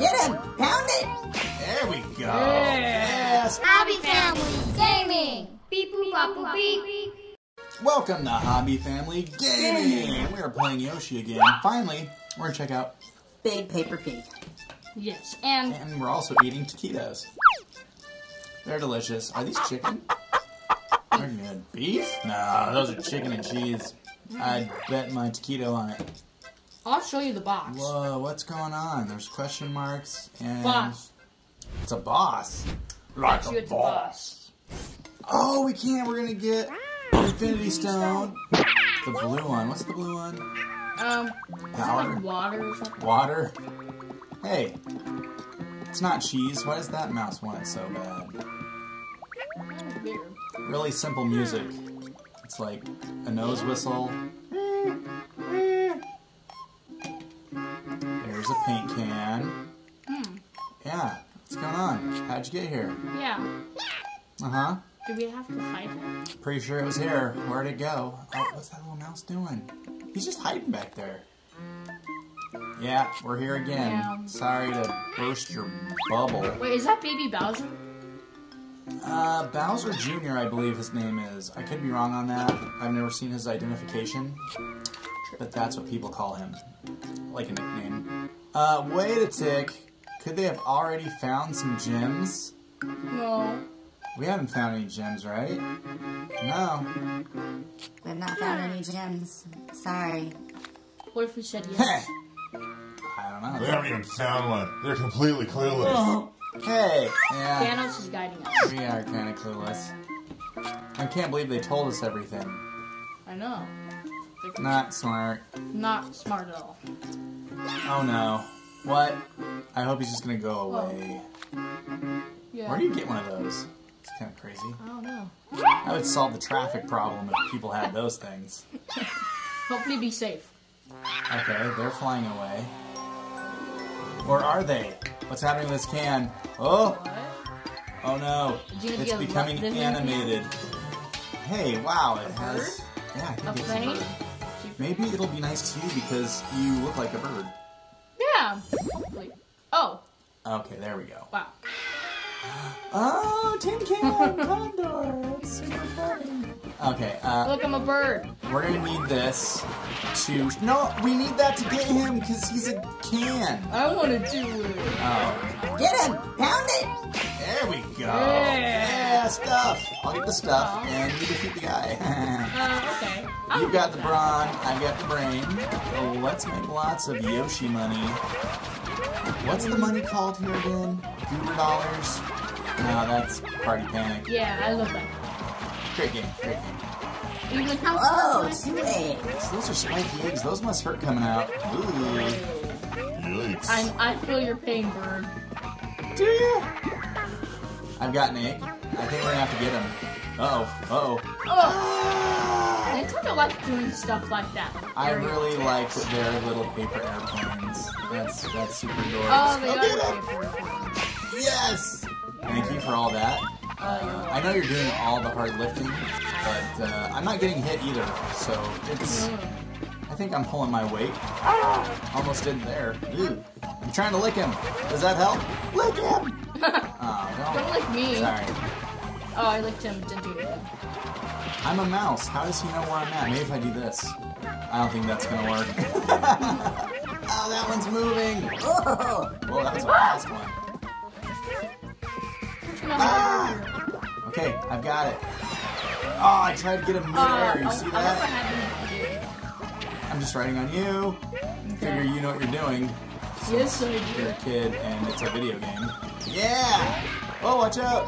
Get him! Pound it! There we go. Yes. Hobby Family Gaming. Beep boop bop boop beep. Welcome to Hobby Family Gaming. We are playing Yoshi again. Finally, we're gonna check out, Big Paper Pig. Yes, and and we're also eating taquitos. They're delicious. Are these chicken? They're good. Beef? No, those are chicken and cheese. I'd bet my taquito on it. I'll show you the box. Whoa, what's going on? There's question marks and Boss. it's a boss. Like You, it's a boss. Oh, we can't. We're gonna get Infinity Stone. The blue one. What's the blue one? Um, Power. like water or something? Water. Hey, it's not cheese. Why does that mouse want it so bad? Really simple music. It's like a nose whistle. How'd you get here? Yeah. Uh huh. Do we have to fight him? Pretty sure it was here. Where'd it go? Oh, what's that little mouse doing? He's just hiding back there. Yeah, we're here again. Yeah. Sorry to burst your bubble. Wait, is that Baby Bowser? Uh, Bowser Jr., I believe his name is. I could be wrong on that. I've never seen his identification, but that's what people call him. Like a nickname. Uh, wait a tick. Could they have already found some gems? No. We haven't found any gems, right? No. We've not found any gems. Sorry. What if we said Heh. yes? I don't know. We haven't even found one. They're completely clueless. Oh. Hey, yeah, Thanos is guiding us. we are kind of clueless. I can't believe they told us everything. I know. They're Not smart. not smart at all. Oh no. What? I hope he's just gonna go oh. away. Yeah. Where do you get one of those? It's kind of crazy. I don't know. That would solve the traffic problem if people had those things. Hopefully be safe. Okay, they're flying away. Or are they? What's happening to this can? Oh! What? Oh no. It's becoming animated. Hey, wow, it has. Yeah, I think it's a plane? bird. Maybe it'll be nice to you because you look like a bird. Yeah. Hopefully. Oh, Okay, there we go. wow. Oh, tin can condor. It's super funny. Okay, uh, Look, I'm a bird. we're gonna need this to. No, we need that to get him because he's a can. I want to do it. Oh, Get him! Pound it! there we go. Yeah. Stuff. I'll get the stuff, and you defeat the guy. Uh, okay. I'll You've got the brawn, I've got the brain. Let's make lots of Yoshi money. What's the money called here again? Goober dollars? No, that's Party Panic. Yeah, I love that. Great game, great game. Even how Whoa, two eggs. Those are spiky eggs. Those must hurt coming out. Ooh. Yikes. I I feel your pain, bird. Do you? I've got an egg. I think we're gonna have to get him. Uh oh. Uh oh. Oh, Nintendo likes doing stuff like that. I really liked their little paper airplanes. That's that's super adorable. Oh, they are him. paper. Yes! Thank you for all that. Uh, I know you're doing all the hard lifting, but uh, I'm not getting hit either, so it's. I think I'm pulling my weight. Almost didn't there. Ooh. I'm trying to lick him. Does that help? Lick him! Oh, Don't lick me. Sorry. Oh, I licked him. Didn't do anything. I'm a mouse. How does he know where I'm at? Maybe if I do this. I don't think that's gonna work. oh, that one's moving. Oh! Well, that was a fast one. What's going on? Ah! Okay, I've got it. Oh, I tried to get him Uh, midair. You I'll- see that? never have you. I'm just writing on you. Figure you know what you're doing. Yes, I do. You're a kid and it's a video game. Yeah! Oh, watch out!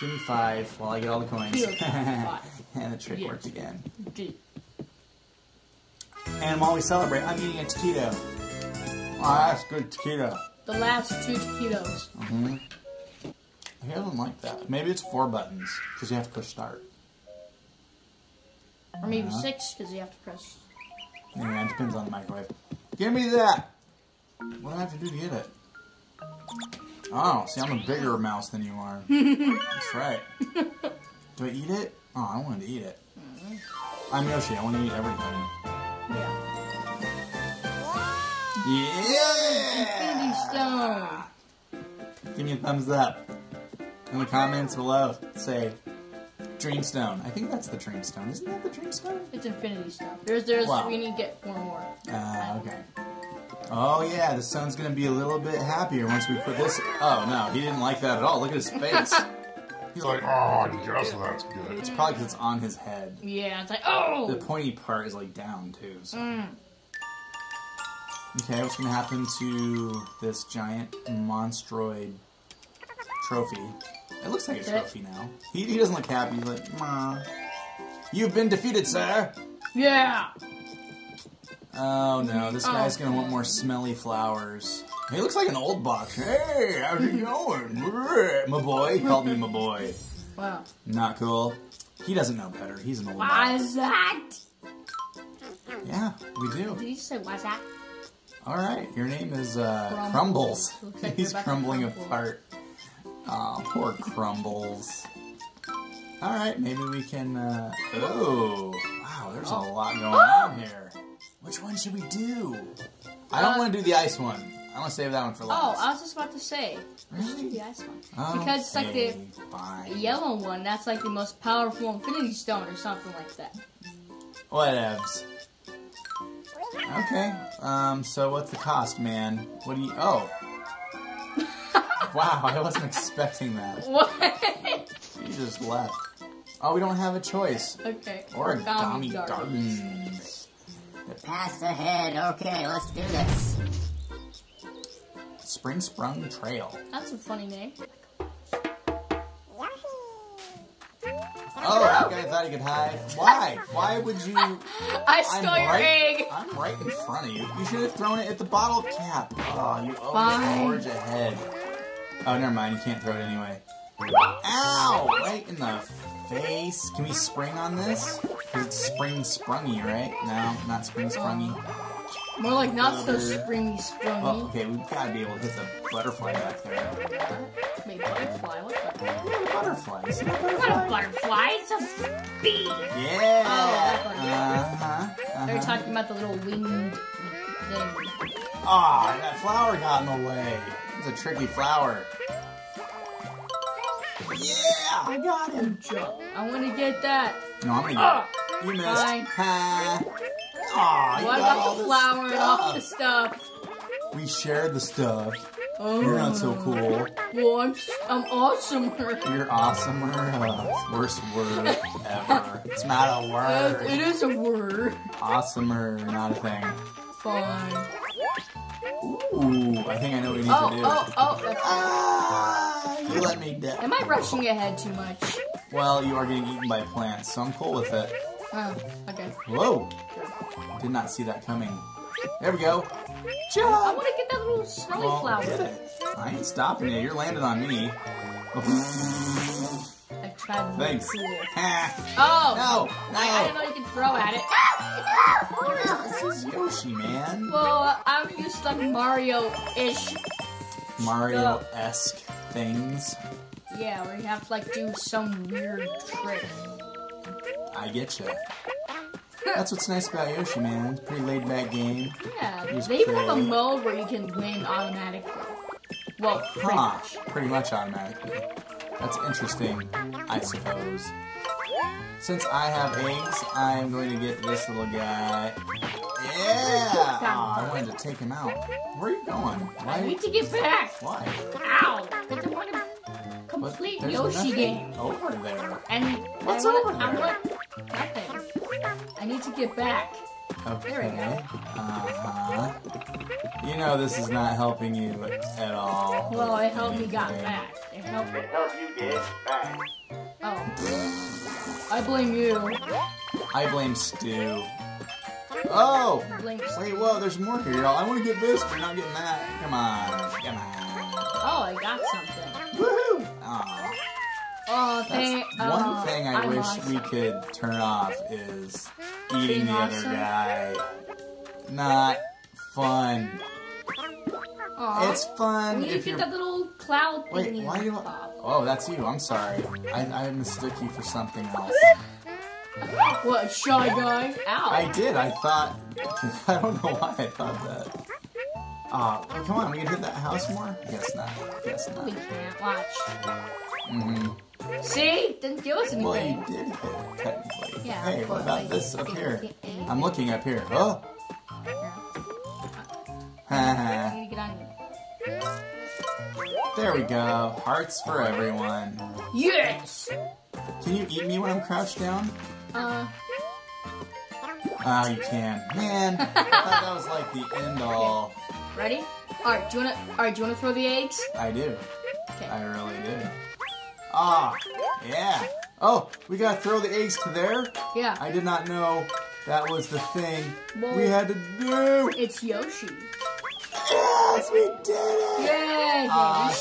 Give me five while I get all the coins. And the trick Yes. worked again. And while we celebrate, I'm eating a taquito. Oh, that's good taquito. The last two taquitos. Mm-hmm. He doesn't like that. Maybe it's four buttons because you have to push start. Or maybe Uh-huh. six, because you have to press. Yeah, it depends on the microwave. Give me that! What do I have to do to get it? Oh, see, I'm a bigger mouse than you are. That's right. Do I eat it? Oh, I wanted to eat it. I'm Yoshi. I want to eat everything. Yeah. Yeah! Infinity Give me a thumbs up. In the comments below, say Dreamstone. I think that's the Dreamstone. Isn't that the Dreamstone? It's Infinity Stone. There's, there's, Wow. we need to get four more. Ah, okay. Oh yeah, the sun's gonna be a little bit happier once we put this. Oh no, he didn't like that at all. Look at his face. He's like, oh, I guess that's good. it's probably because it's on his head. Yeah, it's like, oh! The pointy part is like down too. So. Mm. Okay, what's gonna happen to this giant monstroid trophy? It looks like a Is trophy now. He, he doesn't look happy. He's like, "Meh." You've been defeated, sir. Yeah! Oh no, this guy's Oh. gonna want more smelly flowers. He looks like an old box. Hey, how's it going? My boy. He called me my boy. Wow. Not cool. He doesn't know better. He's an old box. is that? Yeah, we do. Did you say what's that? Alright, your name is uh, Crumbles. Crumbles. He's you're about to crumbling crumble. apart. Aw, poor Crumbles. Alright, maybe we can. Uh... Oh, wow, there's a lot going on here. Which one should we do? I don't Uh, want to do the ice one. I want to save that one for last. Oh. I was just about to say. Really? The ice one. Because it's like the fine. yellow one, that's like the most powerful Infinity Stone or something like that. Whatevs. Okay. Um. So what's the cost, man? What do you? Oh. wow, I wasn't expecting that. What? You just left. Oh, we don't have a choice. okay. Origami Gardens. The path ahead. Okay, let's do this. Spring Sprung Trail. That's a funny name. Oh, that guy thought he could hide. Why? Why would you? I stole your right, egg! I'm right in front of you. You should have thrown it at the bottle cap. Oh, you always Fine. forge ahead. Oh, never mind. You can't throw it anyway. Ow! Right in the face. Can we spring on this? 'Cause it's spring sprungy, right? No, not spring sprungy. More like not so springy springy. Oh, okay. We've got to be able to hit the butterfly back there. Maybe butterfly, what the? Butterfly. See that Not a butterfly? butterfly, it's a bee! Yeah. that one. Uh-huh. They're uh-huh. talking about the little winged thing. Ah, that flower got in the way. It's a tricky flower. Yeah, I got him. Jump. I want to get that. No, I'm gonna get it. You missed. fine. Ha. Aw, you what about the flower and all the stuff. We shared the stuff. Oh, You're not so cool. Well, I'm, I'm awesomer. You're awesomer. Uh, worst word ever. It's not a Uh, it word. is a word. Awesomer, not a thing. Fine. Ooh, I think I know what we need Oh, to do. oh, oh. That's, Ah, you let me down. am I rushing ahead too much? Well, you are getting eaten by plants, so I'm cool with it. Oh, okay. Whoa! Did not see that coming. There we go. I want to get that little smelly Well, flower. get it. I ain't stopping you. You're landing on me. I tried Thanks. cool. Ah. Oh! No, no. I, I didn't know you could throw at it. Ah! This is Yoshi, man. Well, I'm used to like Mario-ish. Mario-esque things. Yeah, where you have to like do some weird trick. I get you. That's what's nice about Yoshi, man. It's a pretty laid-back game. Yeah, they even have a mode where you can win automatically. Well, pretty Huh. much. Pretty much automatically. That's interesting, I suppose. Since I have eggs, I'm going to get this little guy. Yeah! Aw, I wanted to take him out. Where are you going? I need to get back. Why? Ow! Because I want to complete Yoshi game. over there. And What's I want, over I want nothing. I need to get back. Okay. There we go. Uh-huh. You know this is not helping you at all. Well, it helped me got back. It helped me. help you get back. Oh. I blame you. I blame Stu. Oh! Wait, whoa, there's more here, y'all. I want to get this, but not getting that. Come on. Come on. Oh, I got something. Woohoo! Aw. Oh, That's thank. Uh, one thing I, wish lost. we could turn off is eating Being the other awesome? guy. Not fun. Aw. It's fun We need if to get that little cloud Wait, why do I? Oh, that's you. I'm sorry. I, I mistook you for something else. What, shy guy? Ow. I did. I thought. I don't know why I thought that. Uh, come on, we can hit that house more? Guess not. Guess not. We can't watch. Mm-hmm. See? Didn't give us anything. Well, you did hit it, technically. Yeah, hey, what about like, this up here? I'm looking up here. Oh! I need to get on you. there we go. Hearts for everyone. Yes! Can you eat me when I'm crouched down? Uh, Ah, you can. Man, I thought that was like the end all. ready? Alright, do you wanna alright, do you wanna throw the eggs? I do. Okay. I really do. Ah, yeah. Oh, we gotta throw the eggs to there? Yeah. I did not know that was the thing Well- we had to do. It's Yoshi. Yes, we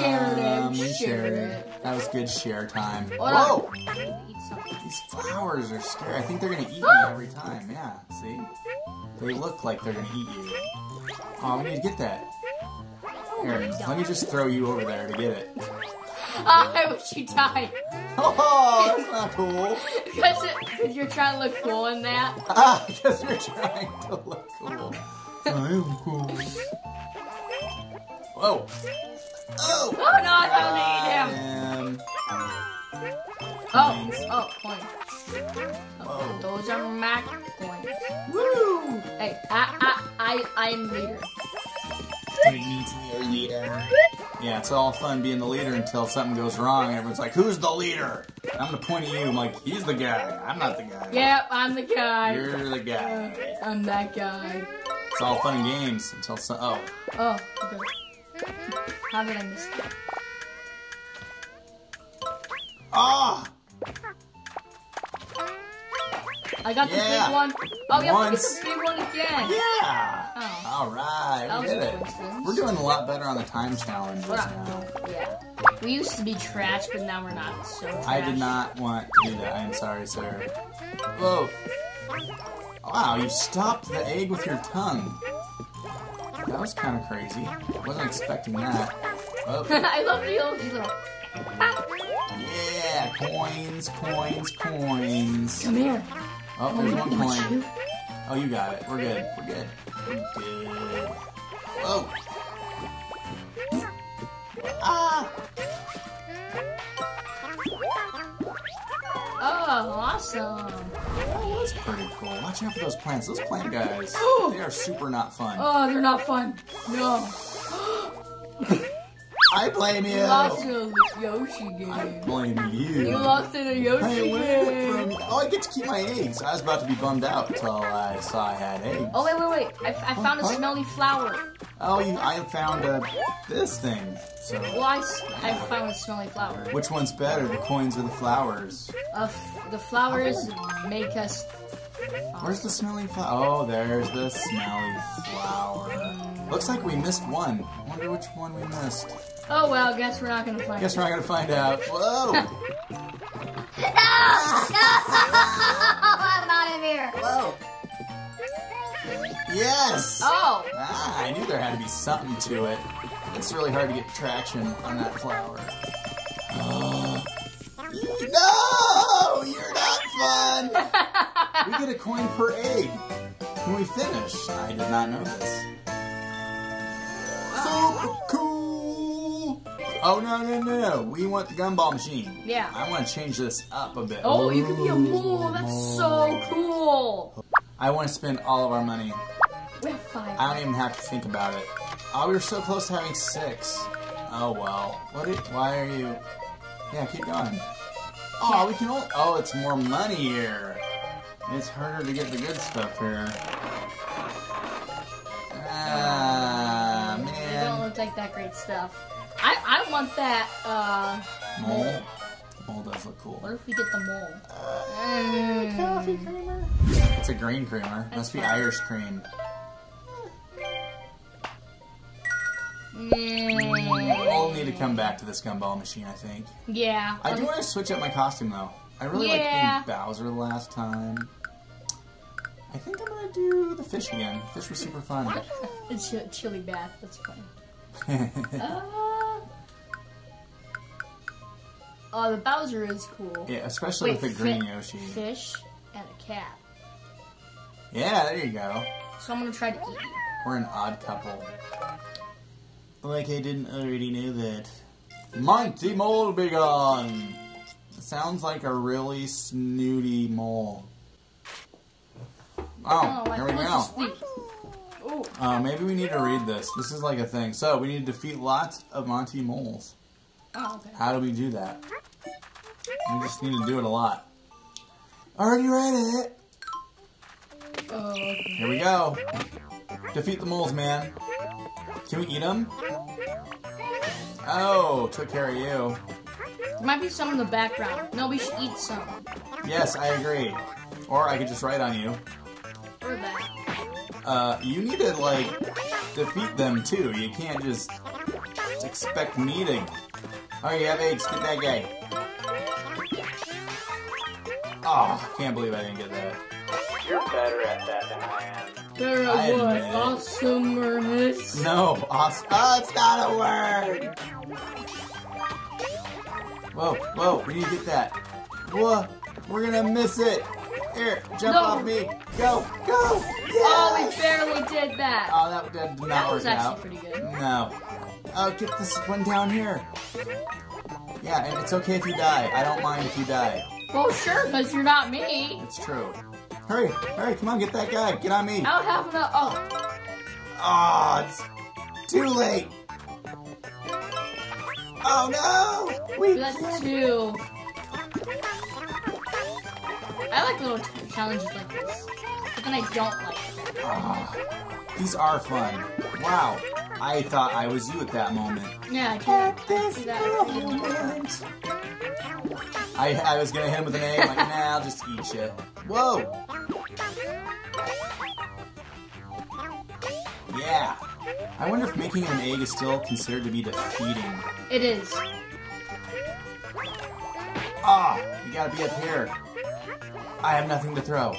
shared it. We shared it. That was good share time. Hold Whoa! on. I need to eat something. These flowers are scary. I think they're gonna eat me every time. Yeah, see? They look like they're gonna eat you. Oh, we need to get that. Here, let me just throw you over there to get it. Ah, I wish you died. Oh, that's not cool. Because it, cause you're trying to look cool in that. Ah, because you're trying to look cool. I am cool. Whoa. Oh! Oh no, I found him. Um, and Oh, oh, coins. Oh, those are Mac coins. woo! Hey, I, I, I, I am leader. Take me to your leader. Yeah, it's all fun being the leader until something goes wrong. Everyone's like, "Who's the leader?" I'm gonna point at you. I'm like, "He's the guy. I'm not the guy. Yep, I'm the guy. You're the guy." I'm that guy. It's all fun and games until so. Oh, Oh. How did I miss that? ah! I got the Yeah. big one. Oh, we have to get the big one again. Yeah. Oh. All right, we did it. We're doing a lot better on the time challenges now. yeah. We used to be trash, but now we're not so trash. I did not want to do that. I am sorry, sir. Whoa. Wow, you stopped the egg with your tongue. That was kind of crazy. I wasn't expecting that. Oh, I love the little, yeah, coins, coins, coins. Come here. Oh, there's one coin. you. Oh, you got it. We're good. We're good. We're good. Whoa. Awesome. Oh, that's pretty cool. Watch out for those plants. Those plant guys, Ooh. they are super not fun. Oh, they're not fun. No. I blame you. You lost in a Yoshi game. I blame you. You lost in a Yoshi Hey, where did it game. from? Oh, I get to keep my eggs. I was about to be bummed out until I saw I had eggs. Oh, wait, wait, wait. I, I found a smelly flower. Oh, you, I found uh, this thing. So, Well, I, I found a smelly flower. which one's better, the coins or the flowers? Uh, f- the flowers make us. Where's the smelly flower? Oh, there's the smelly flower. Looks like we missed one. I wonder which one we missed. Oh, well, guess we're not gonna find Guess we're not gonna find out. Whoa! No! I'm out of here. Whoa! Yes! Oh! Ah, I knew there had to be something to it. It's really hard to get traction on that flower. Oh. No! You're not fun! we get a coin per egg when we finish. I did not know this. Super cool! Oh, no, no, no, no. We want the gumball machine. Yeah. I want to change this up a bit. Oh, you can be a mole. That's so cool. I want to spend all of our money. We have five. I don't even have to think about it. Oh, we were so close to having six. Oh well. What? Did, why are you? Yeah, keep going. Oh, we can only. Oh, it's more money here. It's harder to get the good stuff here. Ah, They don't look like that great stuff. I, I want that. Uh, Mole. Mole does look cool. what if we get the mole? Coffee creamer. A green creamer. Must be. Irish cream. Mm, We'll need to come back to this gumball machine, I think. yeah. I do want to switch up my costume though. I really liked being Bowser the last time. I think I'm gonna do the fish again. Fish was super fun. It's a chili bath. That's funny. Uh, oh, the Bowser is cool. yeah, especially Wait, with the green Yoshi. Fish and a cat. Yeah, there you go. So I'm gonna try to eat you. We're an odd couple. Like I didn't already know that. Monty Mole be gone! Sounds like a really snooty mole. Oh, Oh, here we go. Oh, Uh, maybe we need to read this. This is like a thing. So, we need to defeat lots of Monty moles. oh, okay. How do we do that? We just need to do it a lot. Already read it. Oh, okay. Here we go. Defeat the moles, man. Can we eat them? Oh, took care of you. There might be some in the background. No, we should eat some. Yes, I agree. Or I could just write on you. Or that. Uh, you need to, like, defeat them too. You can't just expect me to. Oh, you have eggs. Get that guy. Oh, can't believe I didn't get that. You're better at that than I am. There I what? admit it. Awesomeness. No, awesome. Oh, it's not a word. Whoa, whoa, we need to get that. Whoa, we're gonna miss it. Here, jump No. off me. Go, go. Oh, we barely did that. Oh, that, that did not that work was actually out. pretty good. No. Oh, get this one down here. Yeah, and it's okay if you die. I don't mind if you die. Well, sure, because you're not me. It's true. Hurry, hurry, come on, get that guy. Get on me. I don't have enough. Oh, Oh, it's too late. Oh no! We that's two. I like little challenges like this. But then I don't like them. Ah, these are fun. Wow, I thought I was you at that moment. Yeah, I can't do that. I, I was gonna hit him with an egg, like, nah, I'll just eat you. Whoa! Yeah. I wonder if making an egg is still considered to be defeating. It is. Ah, you gotta be up here. I have nothing to throw.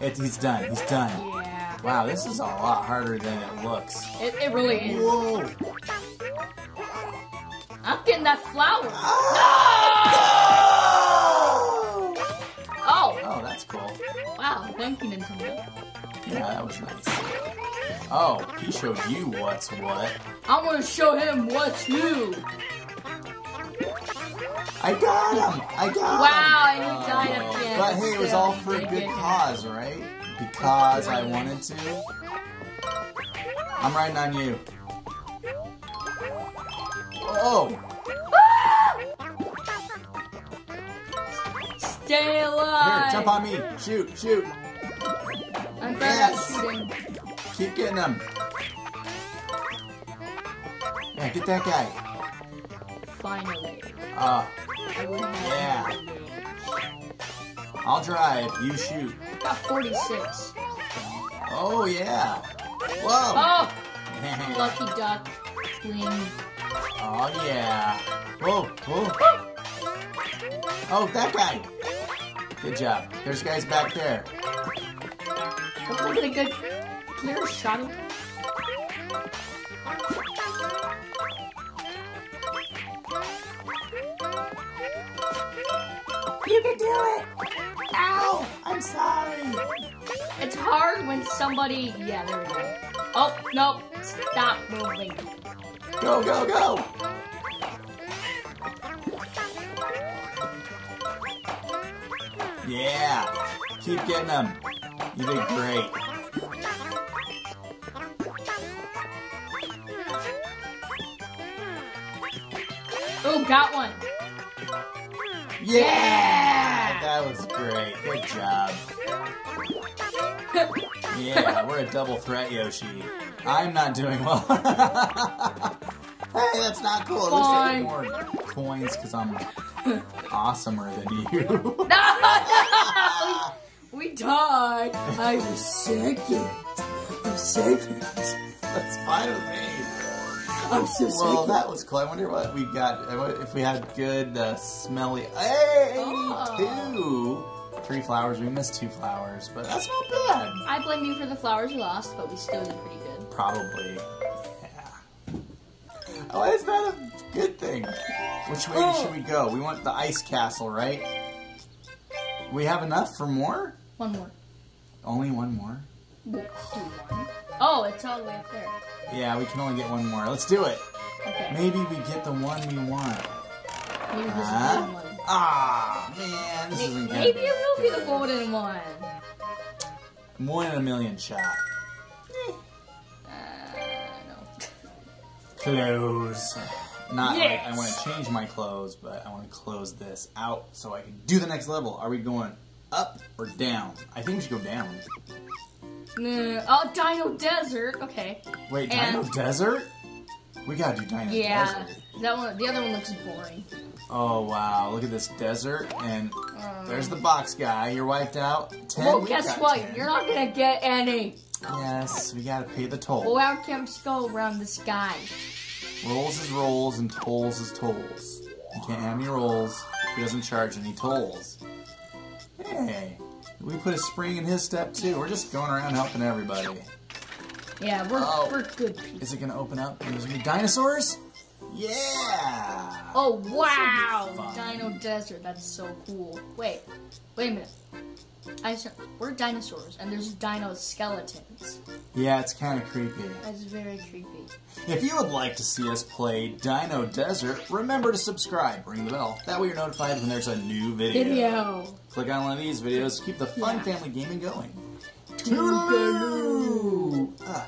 It, he's done. He's done. Yeah. Wow, this is a lot harder than it looks. It, it really is. Whoa! I'm getting that flower. Oh! Cool. wow. Thank you, Nintendo. Yeah, that was nice. Oh, he showed you what's what. I'm gonna show him what's new. I got him! I got Wow, him! and he died at the end. But hey, it was all for a good cause, right? Because I wanted to. I'm riding on you. Oh! Stay alive. Here, jump on me! Shoot, shoot! I'm bad Yes. at shooting. Keep getting them! Yeah, get that guy. Finally. Uh, I would have Yeah. I'll drive, you shoot. got 46. Oh, yeah. Whoa! Oh, lucky duck. Bling. Oh yeah. Whoa, whoa. Oh, that guy. Good job. There's guys back there. Look at a good clear shot of You can do it. Ow! I'm sorry. It's hard when somebody. Yeah, there we go. Oh, no. Stop moving. Go, go, go. Yeah. Keep getting them. You did great. Oh, got one. Yeah! That was great. Good job. Yeah, we're a double threat, Yoshi. I'm not doing well. hey, that's not cool. At least I get more coins because I'm awesomer than you. We died. I was second. I'm second. that's fine with me. I'm so sick. Well, that was cool. I wonder what we got. If we had good, uh, smelly. Hey, 82! Three flowers. We missed two flowers, but that's not bad. I blame you for the flowers you lost, but we still did pretty good. Probably. Yeah. Oh, is that a good thing? Which way Oh. should we go? We want the ice castle, right? We have enough for more? One more. Only one more? We'll do one. Oh, it's all the way up there. Yeah, we can only get one more. Let's do it. Okay. Maybe we get the one we want. Maybe this is the one. Ah, man, this isn't gonna Maybe it will be the golden one. One in a million shot. Uh, no. Close. Not like I want to change my clothes, but I want to close this out so I can do the next level. Are we going up or down? I think we should go down. Nah. Oh, Dino Desert. Okay. Wait, And- Dino Desert? We gotta do Dino Yeah. Desert. That one. The other one looks boring. Oh wow, look at this desert, and Um, there's the box guy. You're wiped out. Ten. well, guess what? 10. You're not gonna get any. Yes, we gotta pay the toll. Well, our camps go around the sky. Rolls is rolls and tolls is tolls. You can't have any rolls. He doesn't charge any tolls. Hey, we put a spring in his step too. We're just going around helping everybody. Yeah, we're Oh. we're good people. Is it gonna open up? And there's gonna be dinosaurs? Yeah! Oh wow. Dino Desert. That's so cool. Wait, wait a minute. I said we're dinosaurs, and there's dino skeletons. Yeah, it's kind of creepy. That's very creepy. If you would like to see us play Dino Desert, remember to subscribe, ring the bell. That way you're notified when there's a new video. Video. Click on one of these videos to keep the fun Yeah. family gaming going. Toodaloo! Ah.